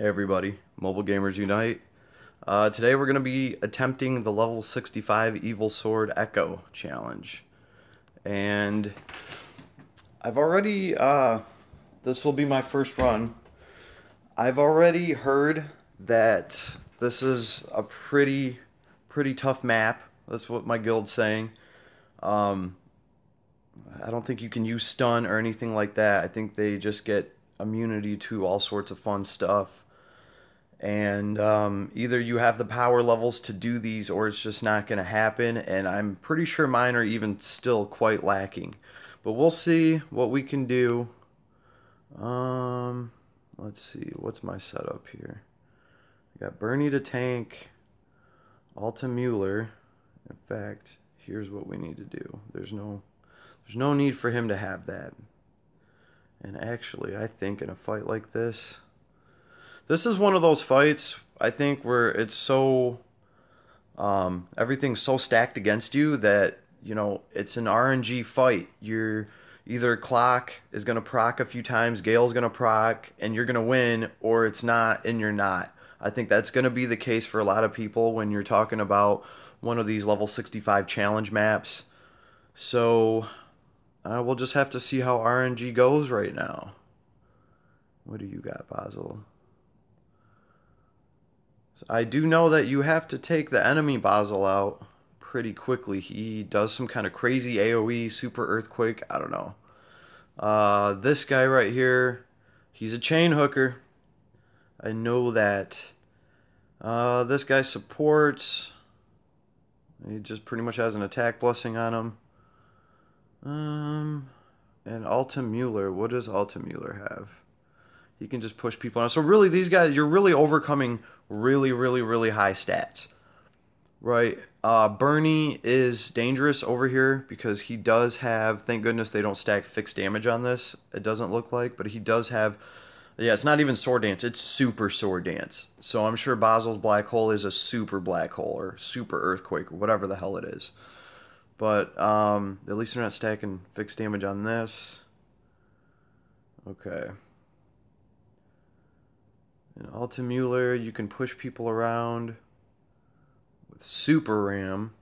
Hey everybody, Mobile Gamers Unite. Uh, today we're going to be attempting the level 65 Evil Sword Echo challenge. And I've already, uh, this will be my first run. I've already heard that this is a pretty, pretty tough map. That's what my guild's saying. Um, I don't think you can use stun or anything like that. I think they just get immunity to all sorts of fun stuff. And um, either you have the power levels to do these or it's just not going to happen. And I'm pretty sure mine are even still quite lacking. But we'll see what we can do. Um, let's see. What's my setup here? I got Bernie to tank. Altemüller. In fact, here's what we need to do. There's no there's no need for him to have that. And actually, I think in a fight like this, this is one of those fights I think where it's so um, everything's so stacked against you that you know it's an RNG fight. You're either clock is gonna proc a few times, Gale's gonna proc, and you're gonna win, or it's not and you're not. I think that's gonna be the case for a lot of people when you're talking about one of these level 65 challenge maps. So uh, we'll just have to see how RNG goes right now. What do you got, Basil? I do know that you have to take the enemy Basil out pretty quickly. He does some kind of crazy AoE, super earthquake. I don't know. Uh, this guy right here, he's a chain hooker. I know that. Uh, this guy supports. He just pretty much has an attack blessing on him. Um, and Altemüller. What does Altemüller have? He can just push people on. So really, these guys, you're really overcoming really, really, really high stats, right? Uh, Bernie is dangerous over here because he does have. Thank goodness they don't stack fixed damage on this. It doesn't look like, but he does have. Yeah, it's not even sword dance. It's super sword dance. So I'm sure Basil's black hole is a super black hole or super earthquake or whatever the hell it is. But um, at least they're not stacking fixed damage on this. Okay. In Altemüller, you can push people around with Super Ram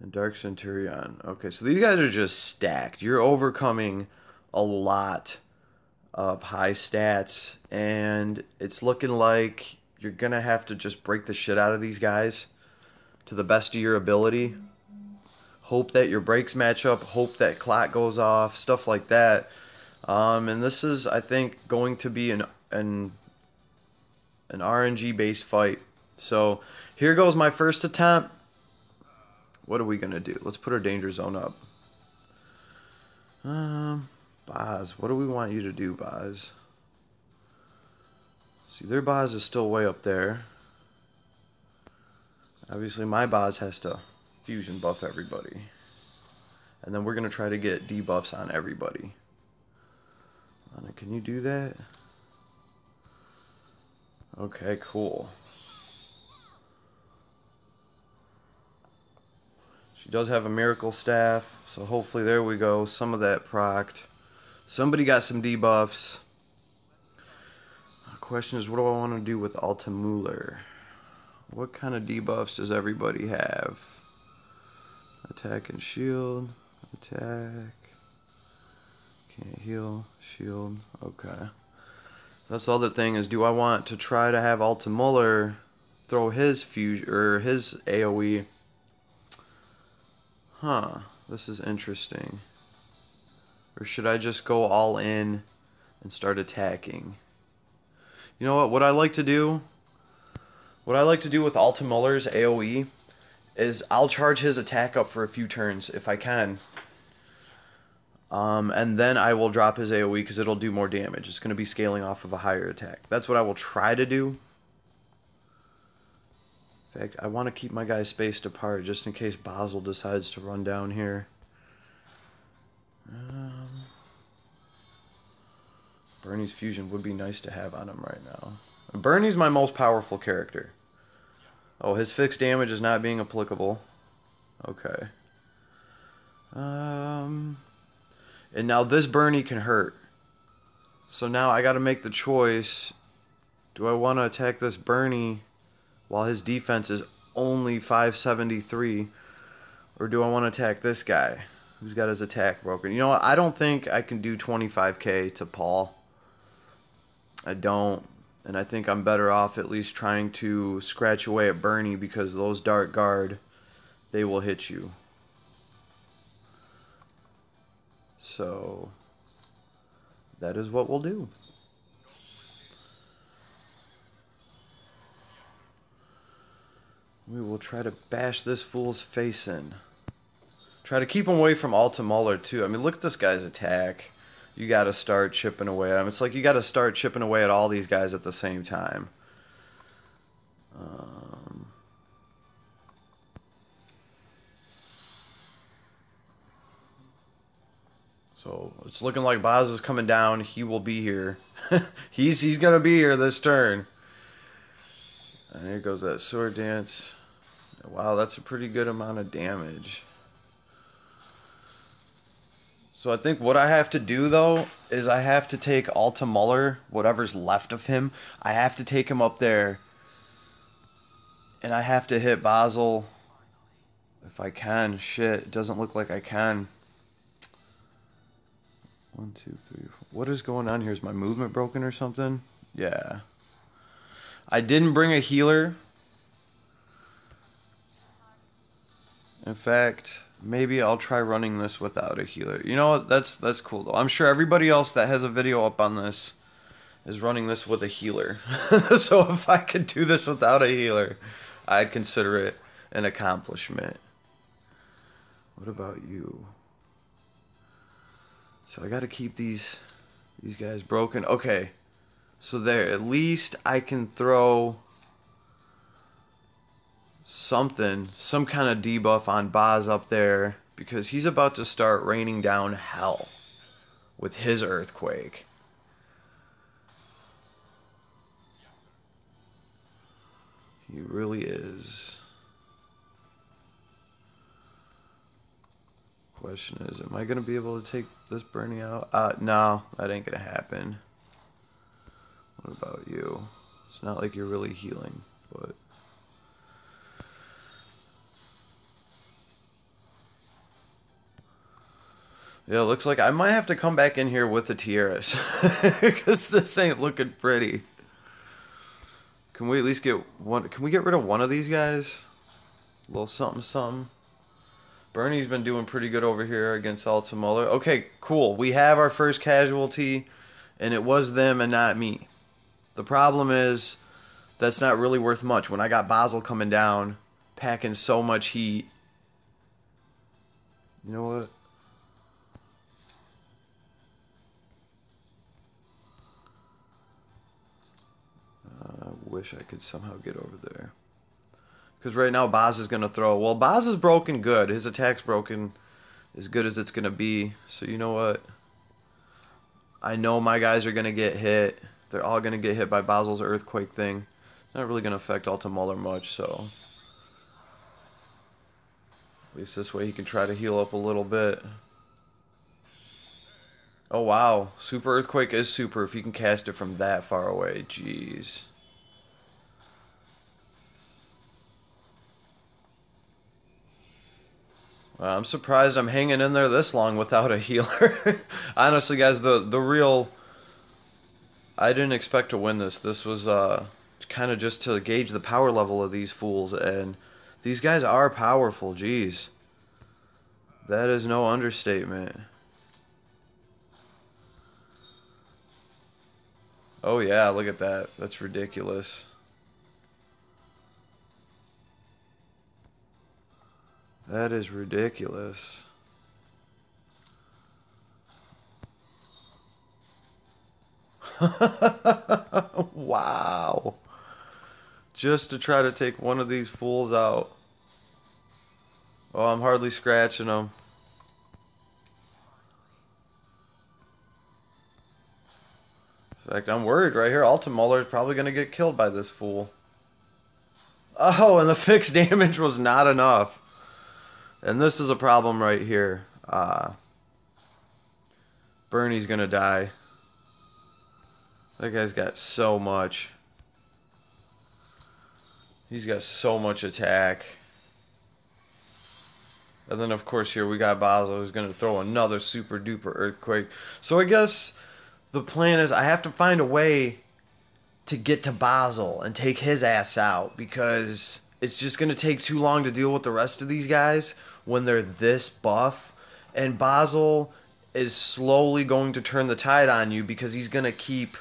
and Dark Centurion. Okay, so these guys are just stacked. You're overcoming a lot of high stats, and it's looking like you're going to have to just break the shit out of these guys to the best of your ability hope that your brakes match up, hope that clock goes off, stuff like that. Um, and this is, I think, going to be an an an RNG based fight. So here goes my first attempt. What are we gonna do? Let's put our danger zone up. Um, Boz, what do we want you to do, Boz? See, their Boz is still way up there. Obviously, my Boz has to fusion buff everybody. And then we're going to try to get debuffs on everybody. Can you do that? Okay, cool. She does have a miracle staff, so hopefully there we go. Some of that procced. Somebody got some debuffs. The question is, what do I want to do with Altemüller? What kind of debuffs does everybody have? Attack and shield. Attack. Can't heal. Shield. Okay. That's the other thing is do I want to try to have Altemüller throw his fusion or his AoE? Huh. This is interesting. Or should I just go all in and start attacking? You know what? What I like to do what I like to do with Altemüller's AoE is I'll charge his attack up for a few turns if I can. Um, and then I will drop his AoE because it'll do more damage. It's going to be scaling off of a higher attack. That's what I will try to do. In fact, I want to keep my guys spaced apart just in case Basil decides to run down here. Um, Bernie's fusion would be nice to have on him right now. Bernie's my most powerful character. Oh, his fixed damage is not being applicable. Okay. Um, and now this Bernie can hurt. So now I got to make the choice. Do I want to attack this Bernie while his defense is only 573? Or do I want to attack this guy who's got his attack broken? You know what? I don't think I can do 25k to Paul. I don't. And I think I'm better off at least trying to scratch away at Bernie because those Dark Guard, they will hit you. So, that is what we'll do. We will try to bash this fool's face in. Try to keep him away from Altemüller, too. I mean, look at this guy's attack. You got to start chipping away at him. It's like you got to start chipping away at all these guys at the same time. So it's looking like Boz is coming down. He will be here. he's he's gonna be here this turn. And here goes that sword dance. Wow, that's a pretty good amount of damage. So I think what I have to do though is I have to take Altemüller, whatever's left of him, I have to take him up there. And I have to hit Basil if I can. Shit, it doesn't look like I can. One, two, three, four. What is going on here? Is my movement broken or something? Yeah. I didn't bring a healer. In fact, maybe I'll try running this without a healer. You know what? That's that's cool though. I'm sure everybody else that has a video up on this is running this with a healer. so if I could do this without a healer, I'd consider it an accomplishment. What about you? So I got to keep these these guys broken. Okay. So there, at least I can throw something, some kind of debuff on Boz up there because he's about to start raining down hell with his earthquake. He really is. Question is, am I going to be able to take this burning out? Uh, no, that ain't going to happen. What about you? It's not like you're really healing, but. Yeah, looks like I might have to come back in here with the tiaras. Because this ain't looking pretty. Can we at least get one? Can we get rid of one of these guys? A little something, something. Bernie's been doing pretty good over here against Altemüller. Okay, cool. We have our first casualty, and it was them and not me. The problem is that's not really worth much. When I got Basil coming down, packing so much heat. You know what? Uh, I wish I could somehow get over there. Because right now Boz is going to throw. Well, Boz is broken good. His attack's broken as good as it's going to be. So you know what? I know my guys are going to get hit. They're all going to get hit by Basil's earthquake thing. It's not really going to affect Altemüller much, so... At least this way he can try to heal up a little bit. Oh wow, Super Earthquake is super if you can cast it from that far away. Jeez. I'm surprised I'm hanging in there this long without a healer. Honestly, guys, the the real I didn't expect to win this. This was uh, kind of just to gauge the power level of these fools, and these guys are powerful. Jeez, that is no understatement. Oh yeah, look at that. That's ridiculous. That is ridiculous. wow. Just to try to take one of these fools out. Oh, I'm hardly scratching them. In fact, I'm worried right here. Altemüller is probably going to get killed by this fool. Oh, and the fixed damage was not enough. And this is a problem right here. Uh, Bernie's going to die. That guy's got so much. He's got so much attack. And then, of course, here we got Basil who's going to throw another super duper earthquake. So I guess the plan is I have to find a way to get to Basil and take his ass out because it's just going to take too long to deal with the rest of these guys when they're this buff. And Basil is slowly going to turn the tide on you because he's going to keep.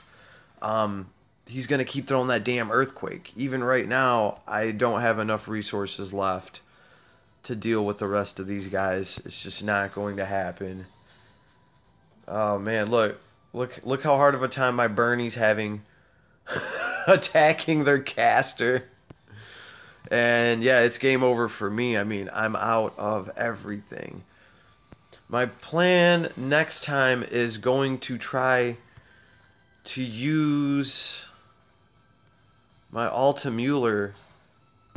Um, he's going to keep throwing that damn earthquake. Even right now, I don't have enough resources left to deal with the rest of these guys. It's just not going to happen. Oh man, look. Look look how hard of a time my Bernie's having attacking their caster. And yeah, it's game over for me. I mean, I'm out of everything. My plan next time is going to try to use my Altemüller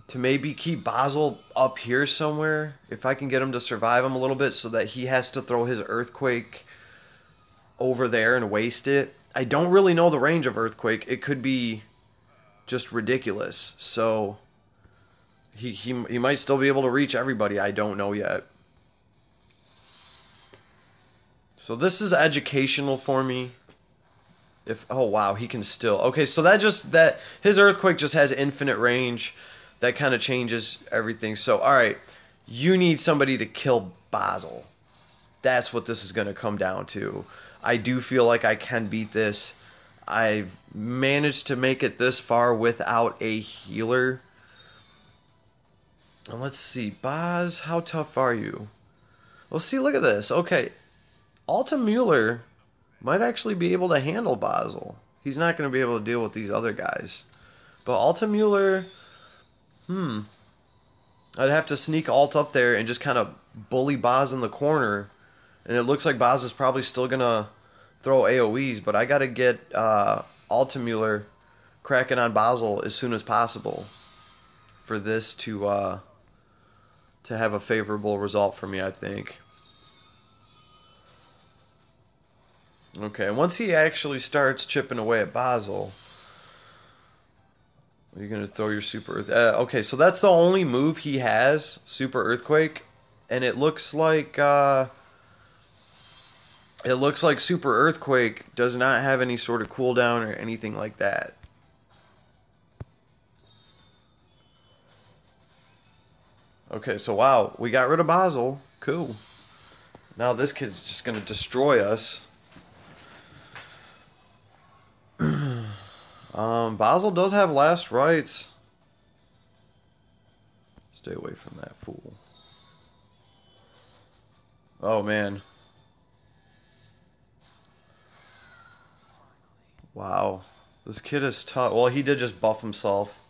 to maybe keep Basil up here somewhere. If I can get him to survive him a little bit so that he has to throw his Earthquake over there and waste it. I don't really know the range of Earthquake. It could be just ridiculous. So he, he, he might still be able to reach everybody. I don't know yet. So this is educational for me. If oh wow, he can still. Okay, so that just that his earthquake just has infinite range. That kind of changes everything. So all right, you need somebody to kill Basil. That's what this is going to come down to. I do feel like I can beat this. I've managed to make it this far without a healer. And let's see, Boz, how tough are you? Well, see, look at this. Okay, Altemüller might actually be able to handle Basil. He's not going to be able to deal with these other guys. But Altemüller, hmm. I'd have to sneak Alt up there and just kind of bully Boz in the corner. And it looks like Boz is probably still going to throw AoEs, but I got to get uh, Altemüller cracking on Basil as soon as possible for this to uh, to have a favorable result for me, I think. Okay, once he actually starts chipping away at Basil, are you gonna throw your super? Earth- uh, okay, so that's the only move he has, super earthquake, and it looks like uh, it looks like super earthquake does not have any sort of cooldown or anything like that. Okay, so wow, we got rid of Basil. Cool. Now this kid's just gonna destroy us. um, Basil does have last rites. Stay away from that fool. Oh man. Wow. This kid is tough. Well, he did just buff himself.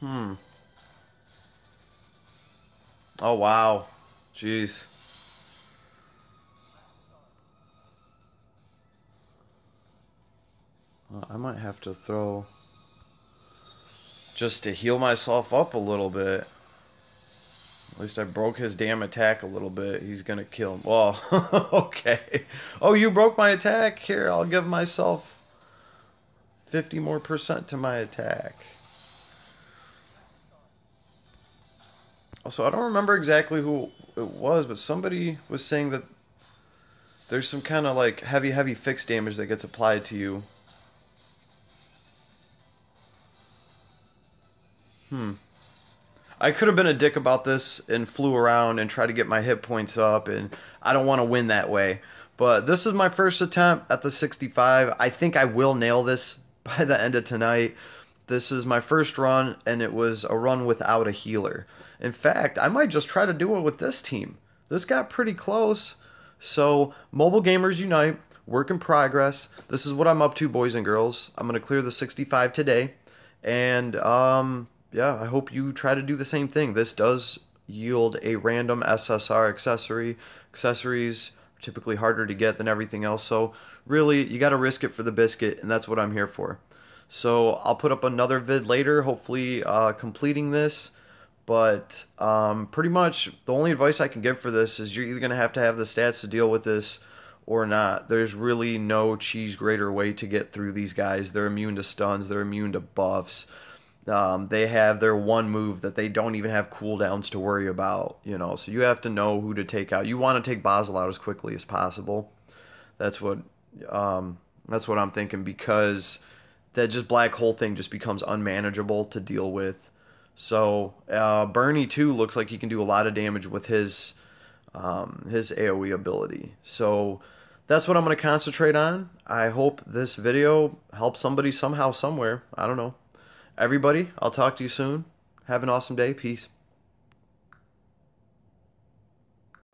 Hmm. Oh, wow. Jeez. Well, I might have to throw just to heal myself up a little bit. At least I broke his damn attack a little bit. He's gonna kill him. Well, okay. Oh, you broke my attack? Here, I'll give myself 50 more percent to my attack. Also, I don't remember exactly who it was, but somebody was saying that there's some kind of like heavy, heavy fixed damage that gets applied to you. Hmm. I could have been a dick about this and flew around and tried to get my hit points up, and I don't want to win that way. But this is my first attempt at the 65. I think I will nail this by the end of tonight. This is my first run, and it was a run without a healer. In fact, I might just try to do it with this team. This got pretty close. So, Mobile Gamers Unite, work in progress. This is what I'm up to, boys and girls. I'm going to clear the 65 today. And, um, yeah, I hope you try to do the same thing. This does yield a random SSR accessory. Accessories are typically harder to get than everything else. So, really, you got to risk it for the biscuit, and that's what I'm here for. So, I'll put up another vid later, hopefully, uh, completing this. But um, pretty much the only advice I can give for this is you're either going to have to have the stats to deal with this or not. There's really no cheese grater way to get through these guys. They're immune to stuns, they're immune to buffs. Um, they have their one move that they don't even have cooldowns to worry about, you know. So you have to know who to take out. You want to take Basil out as quickly as possible. That's what um, that's what I'm thinking because that just black hole thing just becomes unmanageable to deal with. So uh, Bernie too looks like he can do a lot of damage with his um, his AOE ability. So that's what I'm going to concentrate on. I hope this video helps somebody somehow somewhere. I don't know. Everybody, I'll talk to you soon. Have an awesome day. Peace.